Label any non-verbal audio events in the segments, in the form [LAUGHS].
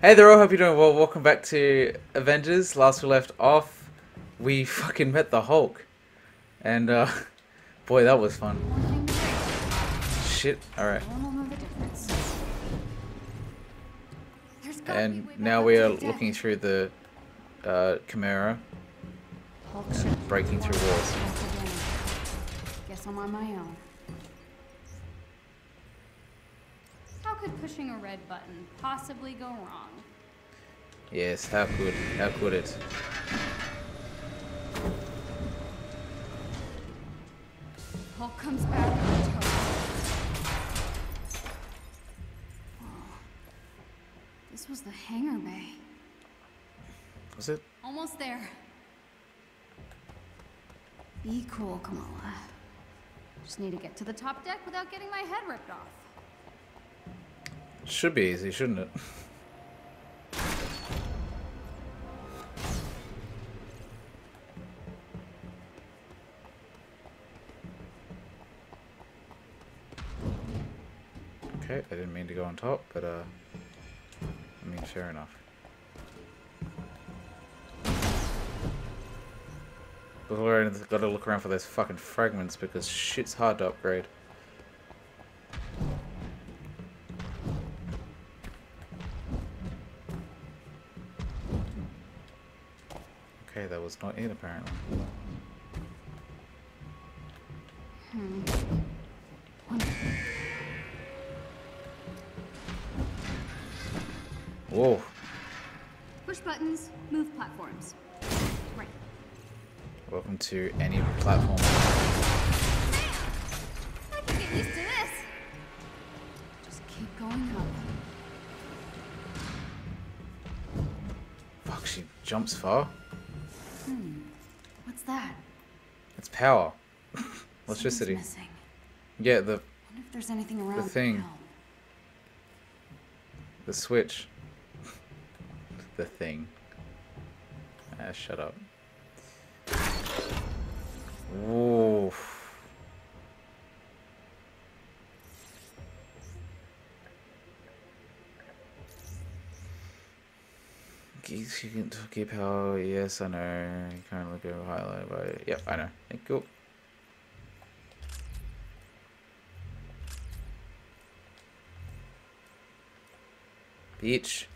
Hey there all, hope you're doing well. Welcome back to Avengers. Last we left off, we [LAUGHS] fucking met the Hulk. And, uh, [LAUGHS] boy, that was fun. One thing to say, Shit, alright. no one will know the difference. There's gotta be a And now we are to the deck. looking through the, uh, Chimera and breaking through walls. Guess I'm on my own. Could pushing a red button possibly go wrong? Yes, how could, how could it? Hulk comes back. Oh, this was the hangar bay. Was it? Almost there. Be cool, Kamala. Just need to get to the top deck without getting my head ripped off. Should be easy, shouldn't it? Okay, I didn't mean to go on top, but uh, I mean, fair enough. But we've got to look around for those fucking fragments because shit's hard to upgrade. Oh, okay, that was not it apparently. Whoa. Push buttons, move platforms. Right. Welcome to any platform. I can get used to this. Just keep going up. Fuck, she jumps far. What's that? It's power. [LAUGHS] Electricity. missing. Yeah, the Wonder if there's anything around. to thing. the switch. [LAUGHS] the thing. Ah, shut up. Geeks, you can keep power. Yes, I know. You currently go highlight by. Yep, I know. Thank you. Beach.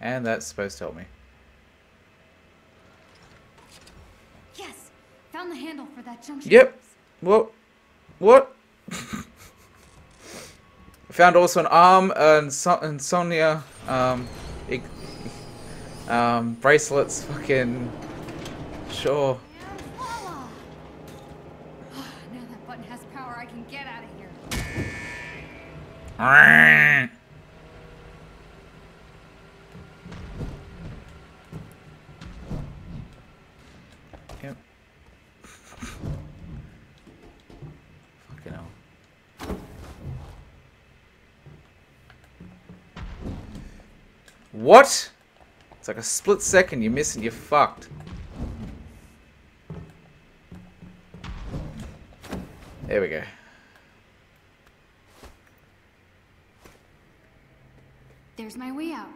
And that's supposed to help me. Yes, found the handle for that junction. Yep. What? What? [LAUGHS] Found also an arm and so- insomnia um, ig- um bracelets. Fucking sure. [SIGHS] Now that button has power, I can get out of here. Yep. Fucking hell. What? It's like a split second you miss and you're fucked. There we go. There's my way out.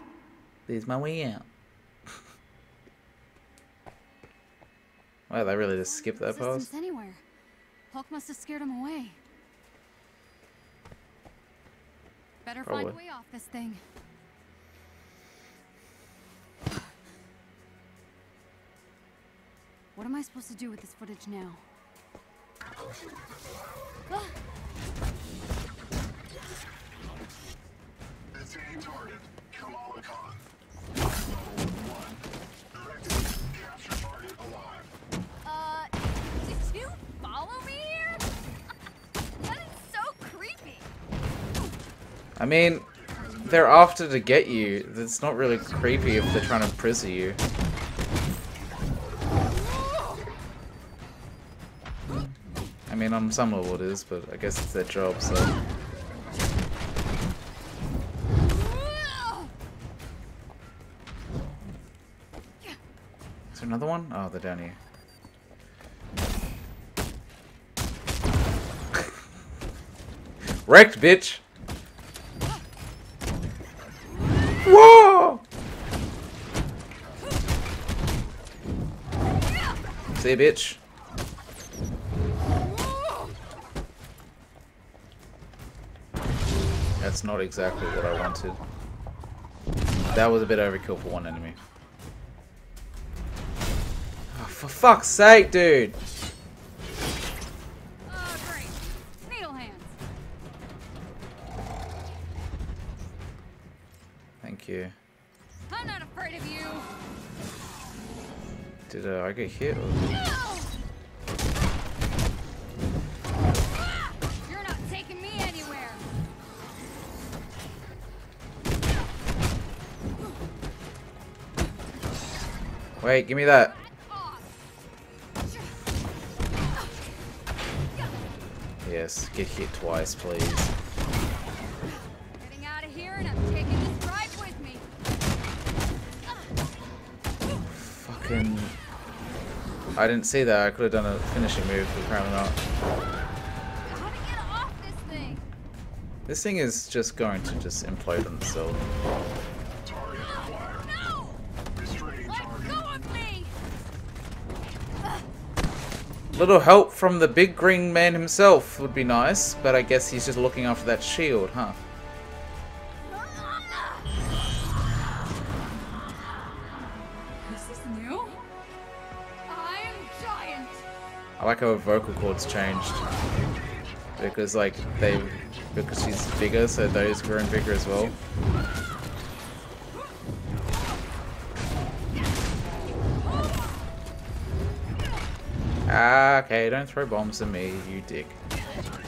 There's my way out. [LAUGHS] wow, they really just skipped that pass. anywhere. Hulk must have scared him away. Better find a way off this thing. What am I supposed to do with this footage now? Ah, Designated target, Kamala Khan. One. Directive, capture target alive. Uh, did you follow me here? that is so creepy. I mean, they're after to get you. It's not really creepy if they're trying to prison you. Mean, on some level it is, but I guess it's their job, so. Is there another one? Oh, they're down here. [LAUGHS] Wrecked, bitch! Whoa! See, bitch. That's not exactly what I wanted. That was a bit overkill for one enemy. Oh, for fuck's sake, dude! Oh, great. Needle hands. Thank you. I'm not afraid of you. Did uh, I get hit? Or... Wait, give me that. Yes, get hit twice, please. Getting out of here and I'm taking this ride with me. Fucking. I didn't see that. I could have done a finishing move, but apparently not. How to get off this thing? This thing is just going to just implode on itself. Little help from the big green man himself would be nice, but I guess he's just looking after that shield, huh? This new? I'm giant! I like how her vocal cords changed. Because like they because she's bigger, so those grown bigger as well. Ah, okay, don't throw bombs at me, you dick. [LAUGHS]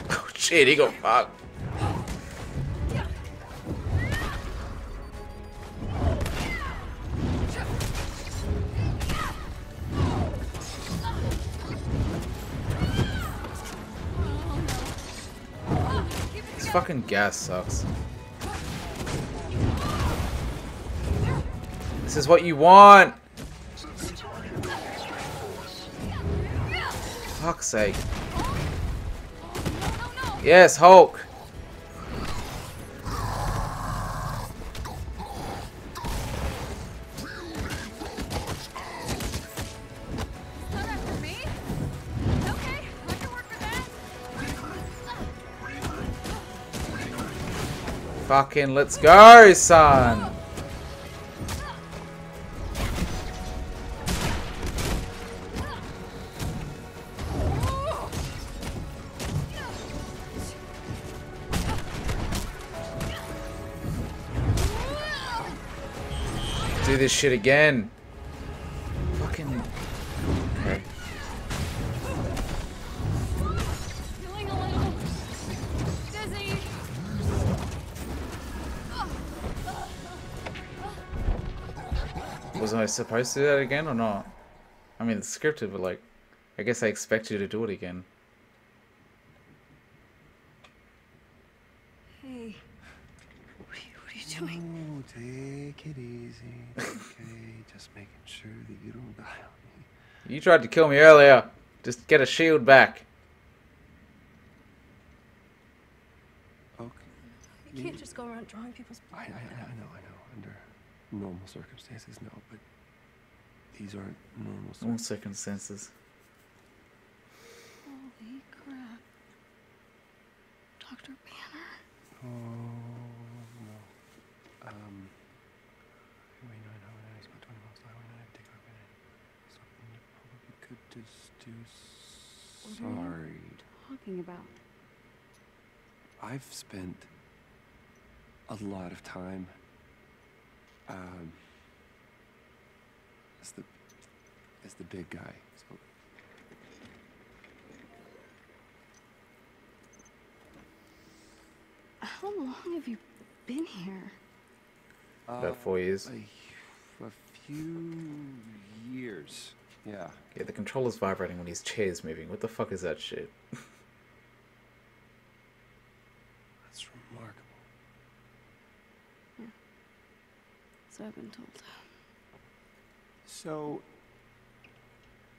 Oh shit, he got fucked. This fucking gas sucks. This is what you want! Fuck's sake. Yes, Hulk! Fucking let's go, son! This shit again. Fucking. Okay. Feeling a. Was I supposed to do that again or not? I mean, it's scripted, but like, I guess I expect you to do it again. Hey, what are you, what are you doing? Oh, take it easy. [LAUGHS] It's okay. Sure that you don't die on me. You tried to kill me earlier. Just get a shield back. Okay. You can't just go around drawing people's blood. I, I, I know, I know. Under normal circumstances, no, but these aren't normal All circumstances. circumstances. Holy crap. Dr. Banner? Oh, no. Um. Wait, no, no, no. He's about 20 miles an hour. Not have to take off in it. Something you probably could just do. What are you- Sorry. Talking about. I've spent a lot of time um, as the as the big guy. So How long have you been here? About four years. a, a few years. Yeah. Yeah, the controller's vibrating when his chair's moving. What the fuck is that shit? [LAUGHS] That's remarkable. So I've been told. So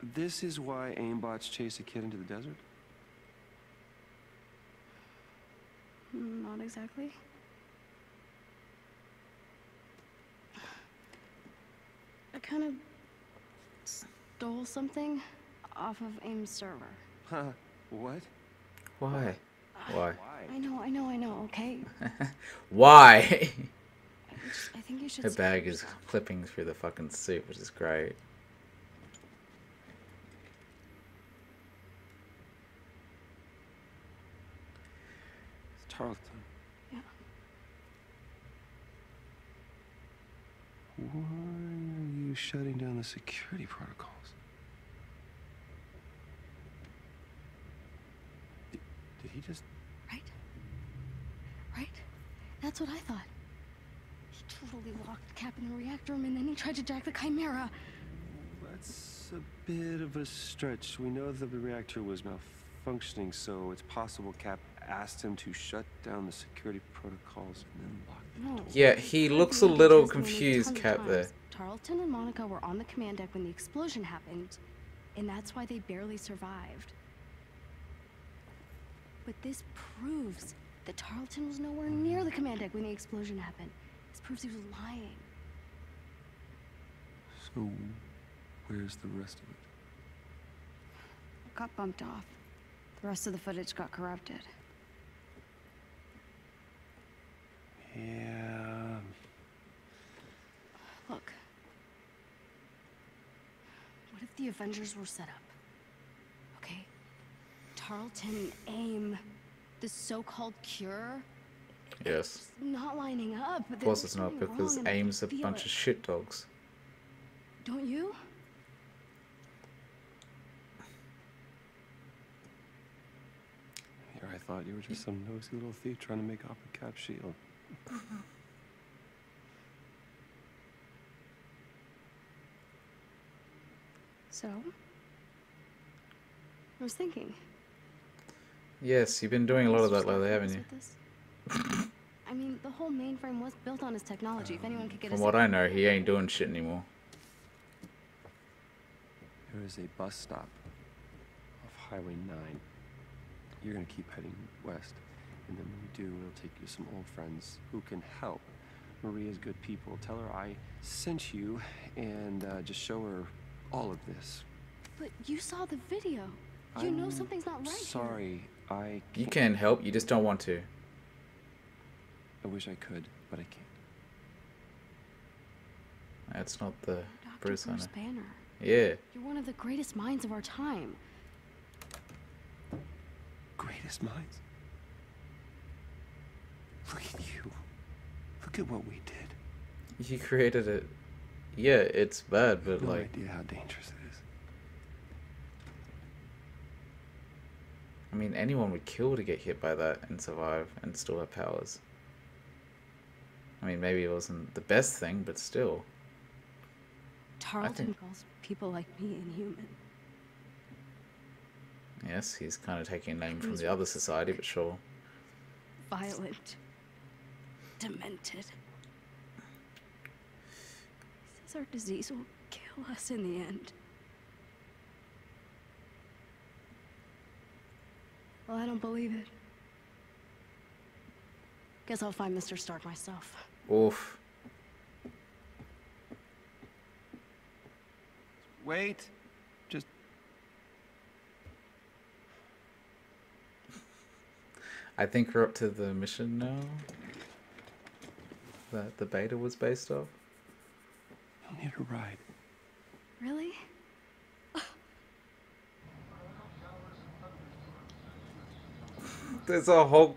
this is why aimbots chase a kid into the desert? Mm, Not exactly. I kind of stole something off of AIM's server. Huh? What? Why? Why? I know, I know, I know, okay? [LAUGHS] Why? [LAUGHS] I, I think you should Her bag is yourself. clipping through the fucking suit, which is great. It's Tarleton. Yeah. Why are you shutting down the security protocols? Did, did he just. Right? Right? That's what I thought. He totally locked Cap in the reactor room and then he tried to jack the Chimera. That's a bit of a stretch. We know that the reactor was malfunctioning, so it's possible Cap asked him to shut down the security protocols and then lock the No. Yeah, he looks a little confused, tons Cap, there. Tarleton and Monica were on the command deck when the explosion happened, and that's why they barely survived. But this proves that Tarleton was nowhere near the command deck when the explosion happened. Proves he was lying. So, where's the rest of it? Got bumped off. The rest of the footage got corrupted. Yeah. Look. What if the Avengers were set up? Okay? Tarleton, AIM, the so-called cure, Yes. not lining up. Of course it's not, because AIM's a bunch of shit dogs. Don't you? Here, I thought you were just some nosy little thief trying to make off with Cap's shield. [LAUGHS] So? I was thinking. Yes, you've been doing a lot of that lately, haven't you? Knows with this. I mean, the whole mainframe was built on his technology. if anyone could get From us what I know, he ain't doing shit anymore. There is a bus stop off Highway 9. You're gonna keep heading west, and then when you do, we'll take you to some old friends who can help. Maria's good people. Tell her I sent you, and uh, just show her all of this. But you saw the video. You know I'm something's not right. here. Sorry, I. You can't- can help, you just don't want to. I wish I could, but I can't. That's not the Dr. Bruce Bruce, Banner. Banner. Yeah. You're one of the greatest minds of our time. Greatest minds. Look at you. Look at what we did. You created it. Yeah, it's bad, but no like, idea how dangerous it is. I mean, anyone would kill to get hit by that and survive and still have powers. I mean, maybe it wasn't the best thing, but still. Tarleton think- calls people like me inhuman. Yes, he's kind of taking a name from the other society, but sure. Violent. Demented. He says our disease will kill us in the end. Well, I don't believe it. Guess I'll find Mr. Stark myself. Oof. Wait. Just I think we're up to the mission now. That the beta was based off. you'll need a ride. Really? [LAUGHS] There's a whole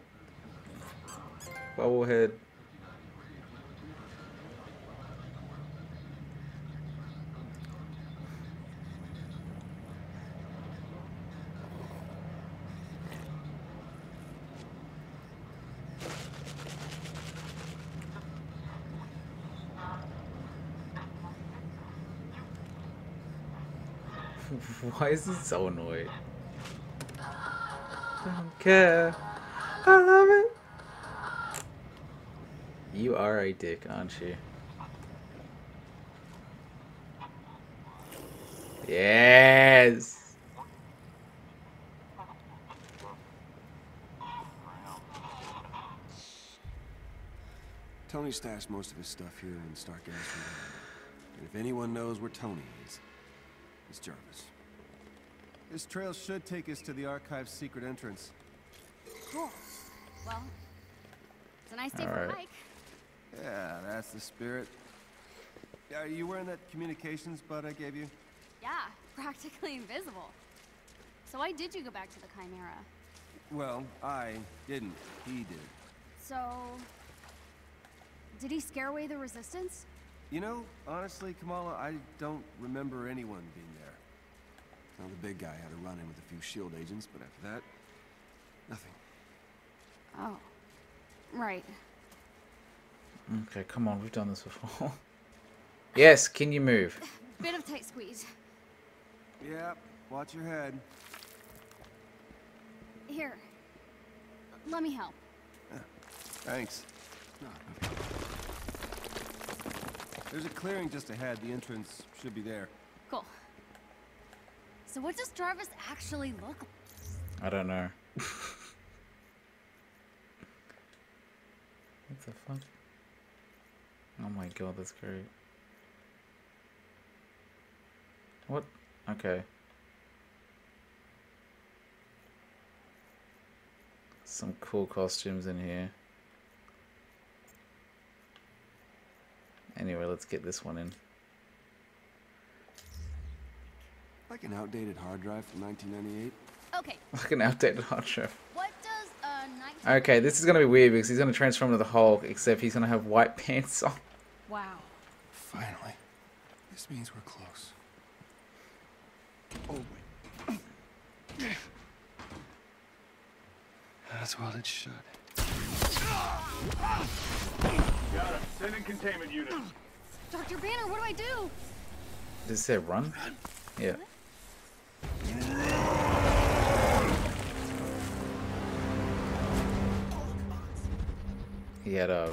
bubblehead. Why is he so annoyed? Don't care. I love it. You are a dick, aren't you? Yes. Tony stashed most of his stuff here in Stark Industries. And if anyone knows where Tony is, it's Jarvis. This trail should take us to the archive's secret entrance. Cool. Well, it's a nice day for Alright. a hike. Yeah, that's the spirit. Are you wearing that communications bud I gave you? Yeah, [LAUGHS] practically invisible. So why did you go back to the Chimera? Well, I didn't. He did. So... Did he scare away the resistance? You know, honestly, Kamala, I don't remember anyone being there. Now, the big guy had a run-in with a few SHIELD agents, but after that, nothing. Oh. Right. Okay, come on, we've done this before. [LAUGHS] yes, can you move? [LAUGHS] Bit of tight squeeze. Yeah, watch your head. Here. Let me help. Thanks. There's a clearing just ahead. The entrance should be there. Cool. So what does Jarvis actually look like? I don't know. [LAUGHS] what the fuck? Oh my god, that's great. What? Okay. Some cool costumes in here. Anyway, let's get this one in. Like an outdated hard drive from 1998. Okay, Like an outdated hard drive. what does a 19... Okay, this is gonna be weird because he's gonna transform into the Hulk, except he's gonna have white [LAUGHS] pants on. Wow. Finally. This means we're close. Oh, wait. [SIGHS] That's well it should. Got it. Sending containment unit. Dr. Banner, what do I do? Does it say run? Yeah. He had a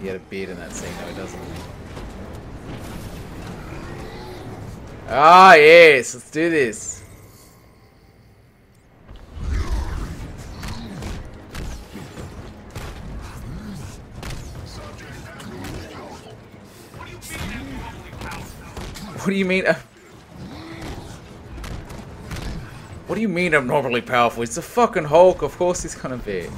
he had a beard in that scene. No, he doesn't. Ah, yes. Let's do this. What do you mean? [LAUGHS] uh, What do you mean abnormally powerful? It's a fucking Hulk. Of course he's gonna be.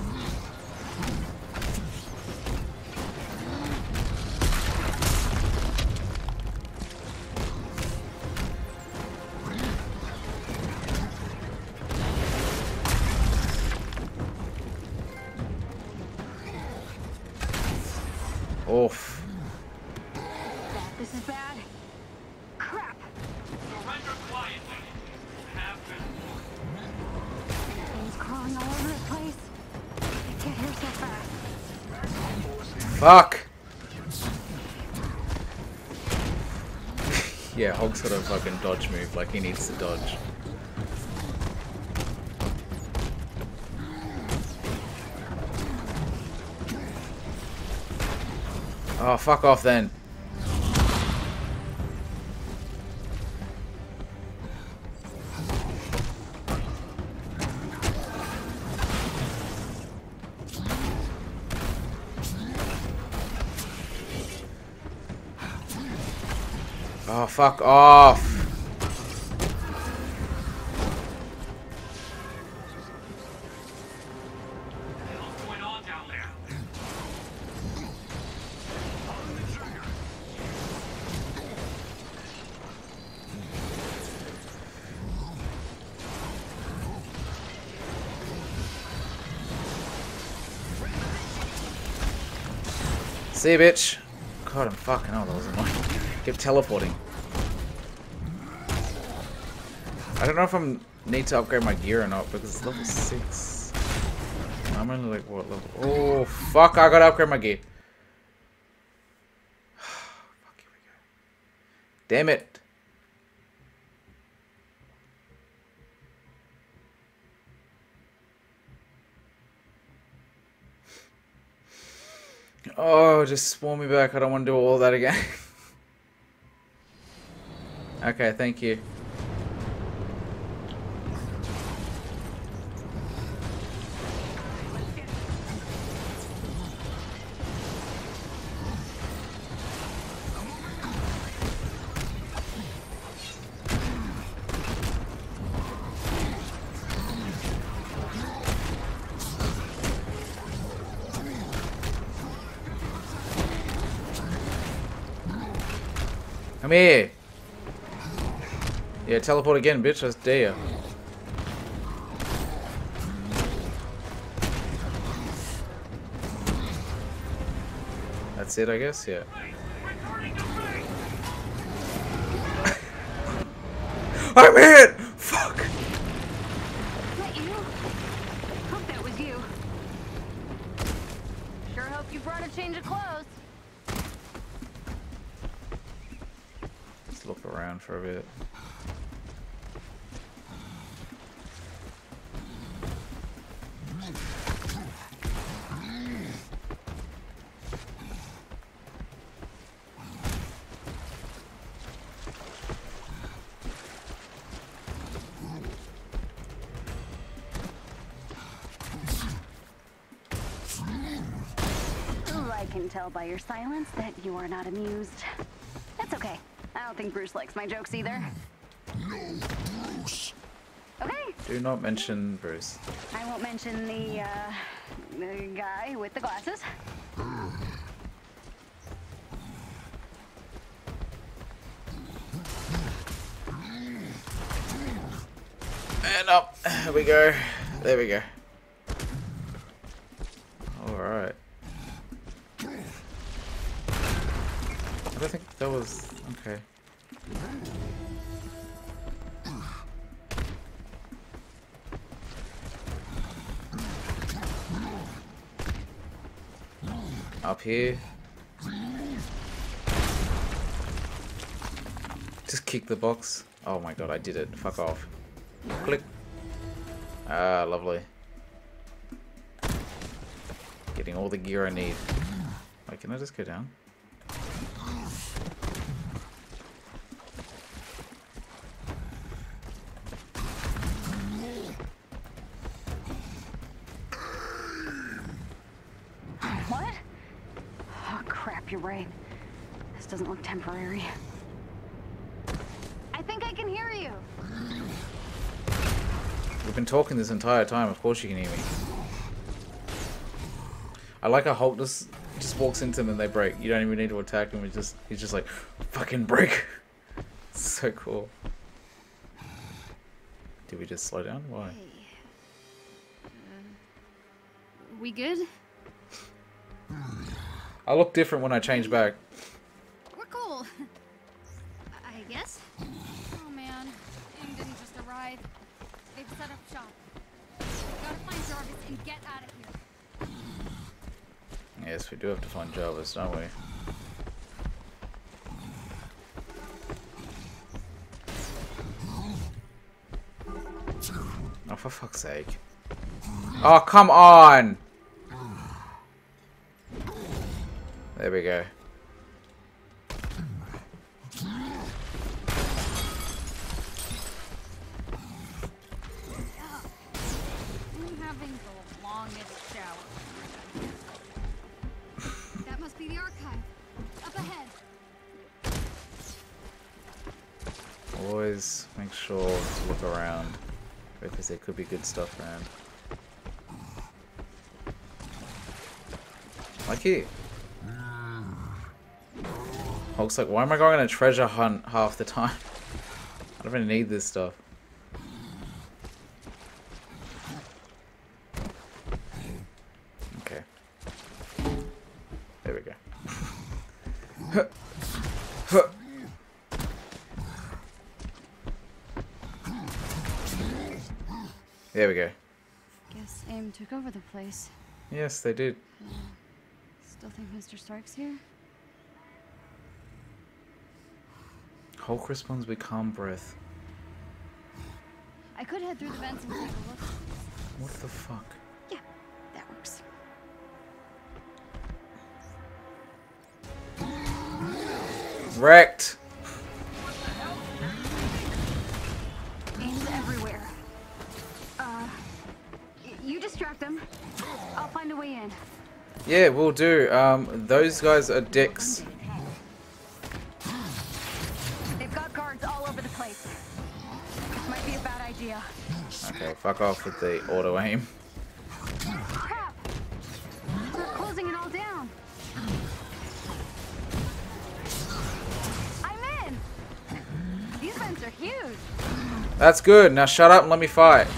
Fuck. [LAUGHS] yeah, Hulk's got a fucking dodge move, like he needs to dodge. Oh, fuck off then. Fuck off. See you, bitch. God, I'm fucking that was annoying. Keep teleporting. I don't know if I'm need to upgrade my gear or not because it's level six. I'm only like what level? Oh fuck! I gotta upgrade my gear. [SIGHS] fuck, here we go. Damn it! Oh, just spawn me back. I don't want to do all that again. [LAUGHS] okay, thank you. Come here. Yeah, teleport again, bitch. I dare. That's it, I guess. Yeah. I'm hit. Fuck. that you? Hope that was you. Sure hope you brought a change of clothes. Let's look around for a bit. I can tell by your silence that you are not amused. That's okay. I don't think Bruce likes my jokes either. No, Bruce. Okay, Do not mention Bruce. I won't mention the, uh, the guy with the glasses. And up. There we go. There we go. Alright. I don't think that was... Okay. Here. Just kick the box. Oh my god, I did it. Fuck off. Click. Ah, lovely. Getting all the gear I need. Wait, can I just go down? Doesn't look temporary. I think I can hear you. We've been talking this entire time, of course you can hear me. I like how Hulk just just walks into them and they break. You don't even need to attack him, he just he's just like fucking break. [LAUGHS] so cool. Did we just slow down? Why? Uh, we good? I look different when I change back. Get out of here. Yes, we do have to find Jarvis, don't we? Oh, for fuck's sake. Oh, come on! There we go. Because there could be good stuff around. Like here. Ah. Hulk's like, why am I going on a treasure hunt half the time? [LAUGHS] I don't even need this stuff. Place. Yes, they did. Still think Mr. Stark's here? Hulk responds with calm breath. I could head through the vents and take a look. What the fuck? Yeah, that works. Wrecked! them. I'll find a way in. Yeah, we'll do. Um, those guys are dicks. They've got guards all over the place. Might be a bad idea. Okay, fuck off with the auto aim. Crap! We're closing it all down. I'm in. These vents are huge. That's good. Now shut up and let me fight.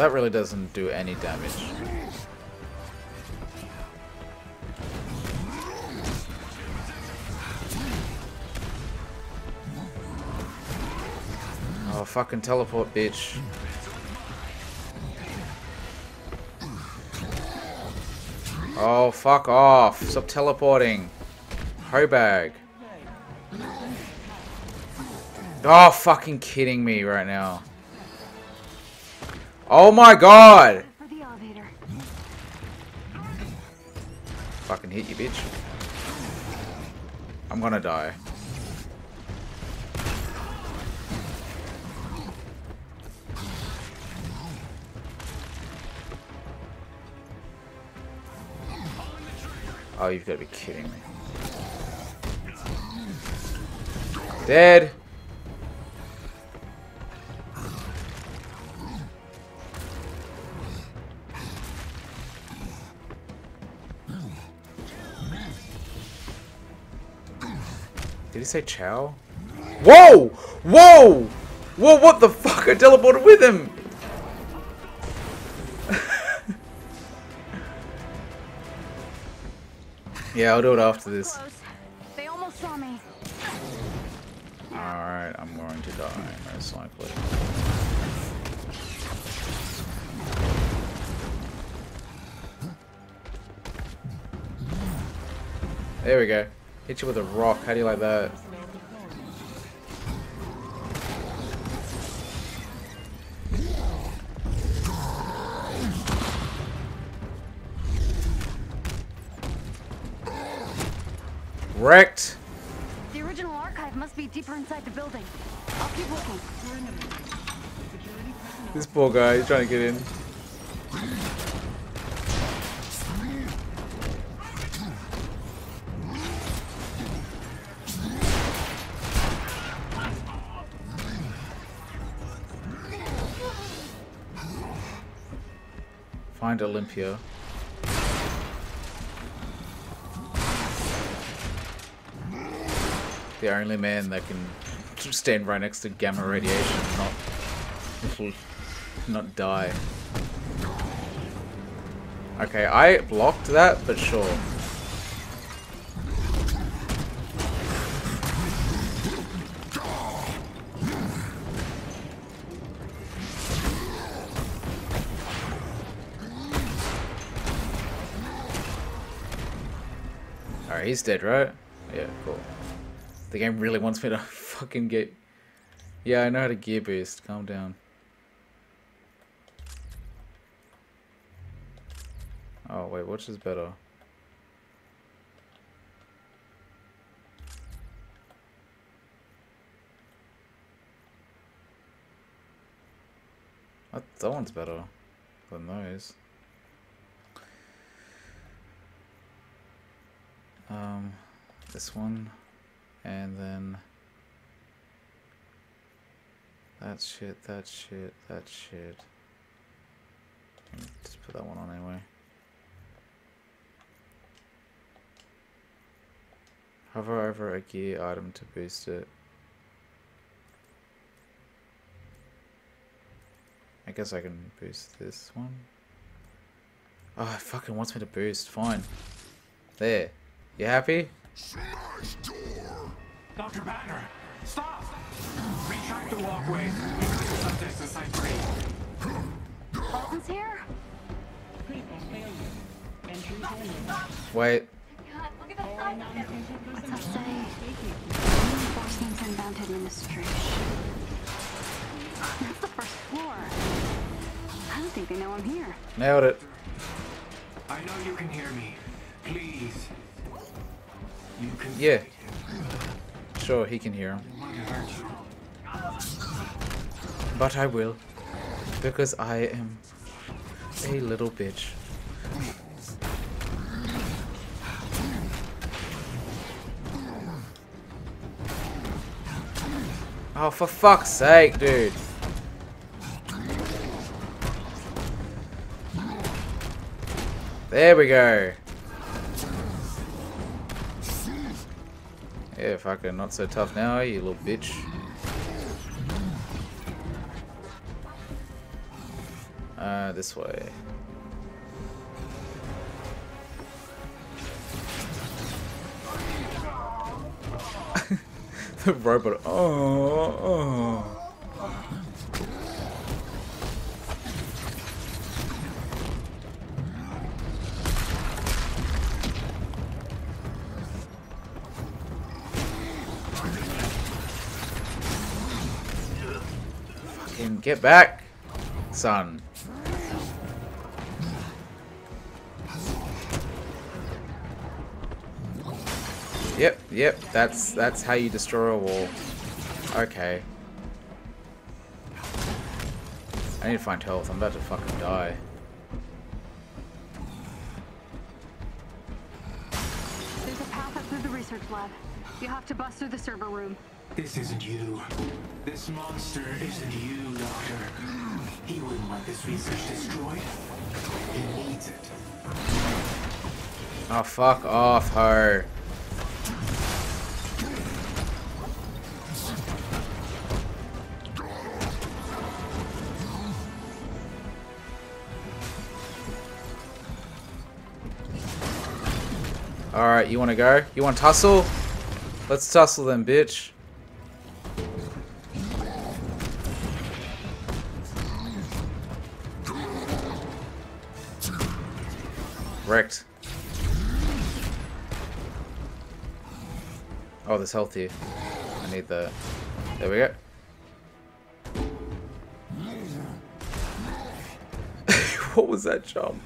That really doesn't do any damage. Oh, fucking teleport, bitch. Oh, fuck off. Stop teleporting. Hobag. Oh, fucking kidding me right now. Oh my god! For the elevator. Fucking hit you, bitch. I'm gonna die. Oh, you've got to be kidding me. Dead! Did he say chow? Whoa! Whoa! Whoa, what the fuck? I teleported with him! [LAUGHS] yeah, I'll do it after this. They almost saw me. Alright, I'm going to die, most likely. There we go. Hit you with a rock. How do you like that? Wrecked. The original archive must be deeper inside the building. I'll keep looking. This poor guy, he's trying to get in. Find Olympia. The only man that can stand right next to gamma radiation not not die. Okay, I blocked that, but sure. He's dead, right? Yeah, cool. The game really wants me to [LAUGHS] fucking get... Yeah, I know how to gear boost. Calm down. Oh, wait, which is better? That, that one's better than those. Um, this one, and then that shit, that shit, that shit. Just put that one on anyway. Hover over a gear item to boost it. I guess I can boost this one. Oh, it fucking wants me to boost. Fine. There. You happy? Dr. Banner, stop! Retract the walkway. Some distance I free. Bolton's here? Wait. God, look at the size of it. What's that say? Reinforcements inbound administration. That's the first floor. I don't think they know I'm here. Nailed it. I know you can hear me. Please. Yeah. Sure, he can hear him. But I will. Because I am a little bitch. Oh, for fuck's sake, dude. There we go. Yeah, fucking not so tough now, you little bitch. Uh, this way. [LAUGHS] the robot. Oh, oh. Get back, son. Yep, yep, that's that's how you destroy a wall. Okay. I need to find health, I'm about to fucking die. You have to bust through the server room. This isn't you. This monster isn't you, Doctor. He wouldn't want this research destroyed. He needs it. Oh, fuck off, her. Alright, you wanna go? You wanna tussle? Let's tussle them, bitch. Wrecked. Oh, there's health here. I need the... There we go. [LAUGHS] what was that jump?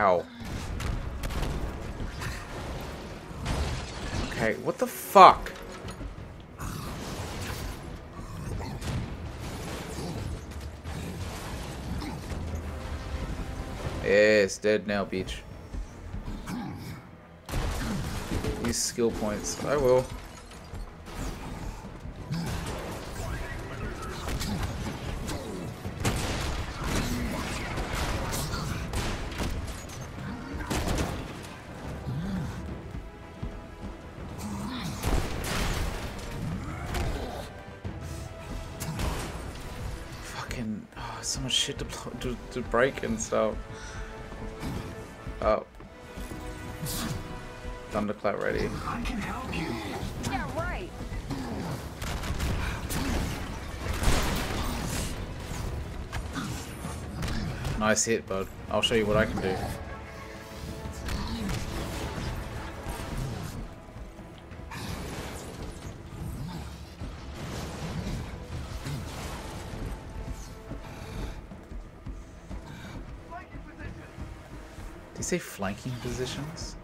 Ow. Okay, what the fuck? Yes, dead now, beach. Use skill points. I will. To, break and stuff. Oh. Thunderclap ready. I can help you. Yeah, right. Nice hit, bud. I'll show you what I can do. Say flanking positions?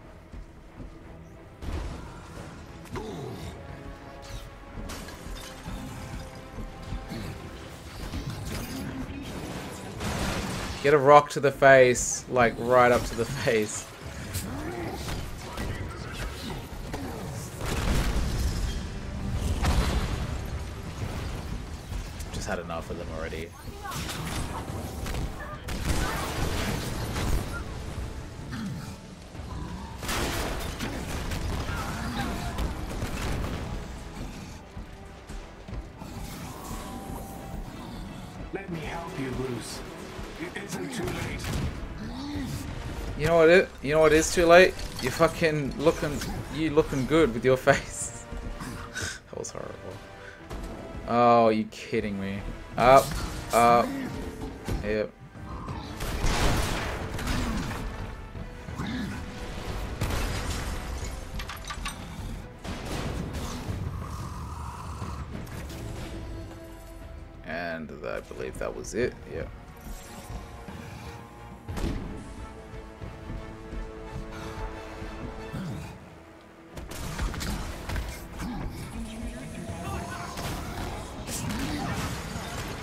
Get a rock to the face, like right up to the face. Just had enough of them already. You, Bruce. It isn't too late. You know what it? You know what is too late? You fucking looking, you looking good with your [LAUGHS] face. that was horrible. Oh, you kidding me? Up, up. Yep. I believe that was it. Yeah.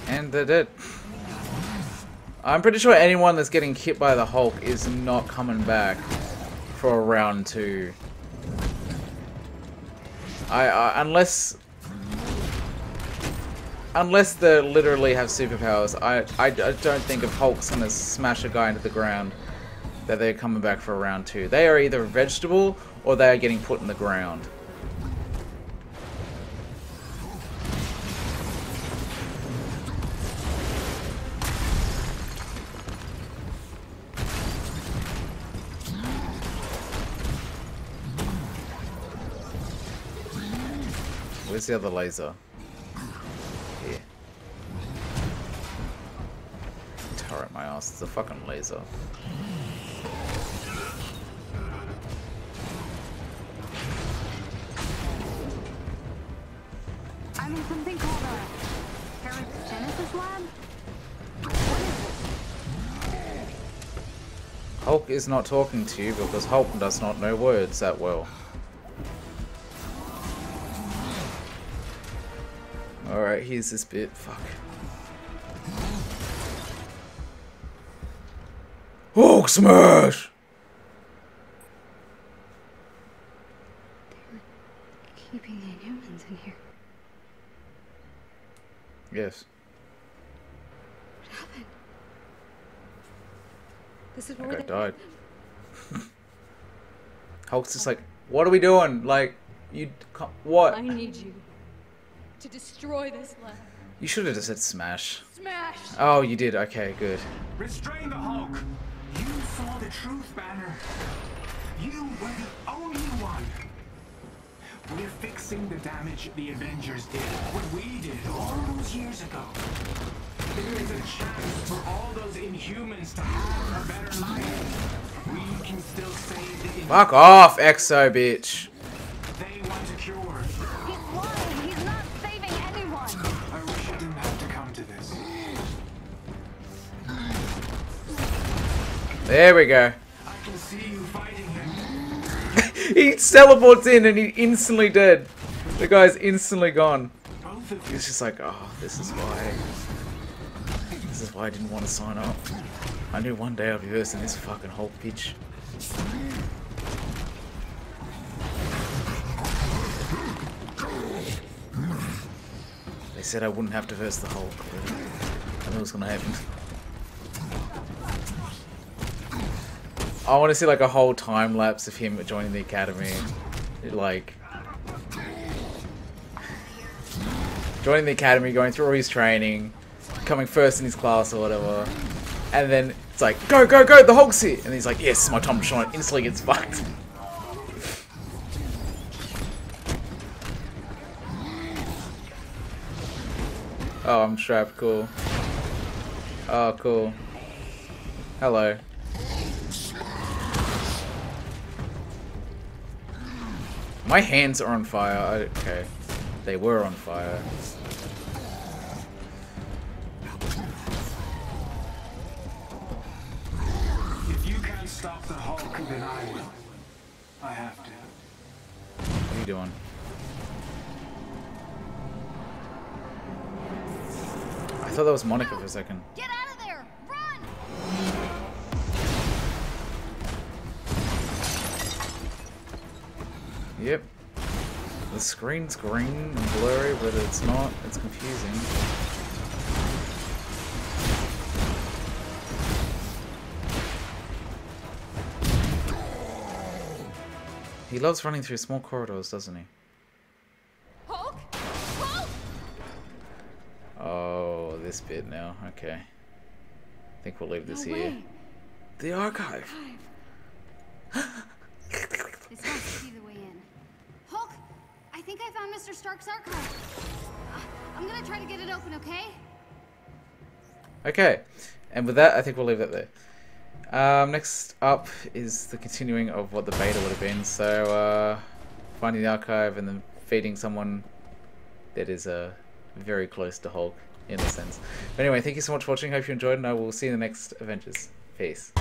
And they did. I'm pretty sure anyone that's getting hit by the Hulk is not coming back for a round two. I, I unless unless they literally have superpowers, I, I, I don't think if Hulk's gonna smash a guy into the ground that they're coming back for round two. They are either a vegetable or they are getting put in the ground. Where's the other laser? My ass. It's a fucking laser. I'm in something called a Paragenesis lab. Is? Hulk is not talking to you because Hulk does not know words that well. Alright, here's this bit. Fuck. Hulk smash! Keeping the humans in here. Yes. What happened? This is That where guy died. [LAUGHS] Hulk's just like, what are we doing? Like, you, ca- what? I need you to destroy this lab. You should have just said smash. Smash! Oh, you did. Okay, good. Restrain the Hulk! Saw the truth, Banner. You were the only one. We're fixing the damage the Avengers did, what we did all those years ago. There is a chance for all those Inhumans to have a better life. We can still save the Fuck off, Exo bitch. There we go. [LAUGHS] He teleports in and he instantly dead. The guy's instantly gone. He's just like, oh, this is why. This is why I didn't want to sign up. I knew one day I'd be versing this fucking Hulk bitch. They said I wouldn't have to verse the Hulk. I knew it was gonna happen. I want to see like a whole time lapse of him joining the academy, like joining the academy, going through all his training, coming first in his class or whatever, and then it's like, go, go, go, the Hulk's here, and he's like, yes, my time to shine, instantly gets fucked. Oh, I'm strapped, cool. Oh, cool. Hello. My hands are on fire. I, okay. They were on fire. If you can't stop the Hulk, then I will. I have to. What are you doing? I thought that was Monica for a second. Get out Yep. The screen's green and blurry, but it's not. It's confusing. He loves running through small corridors, doesn't he? Hulk? Hulk! Oh, this bit now. Okay. I think we'll leave this No here. The archive. This has to be the way in. Hulk, I think I Uh, I'm gonna try to get it open, okay? Okay, and with that, I think we'll leave it there. Um, next up is the continuing of what the beta would have been. So, uh, finding the archive and then feeding someone that is uh, very close to Hulk, in a sense. But anyway, thank you so much for watching. Hope you enjoyed, and I will see you in the next Avengers. Peace.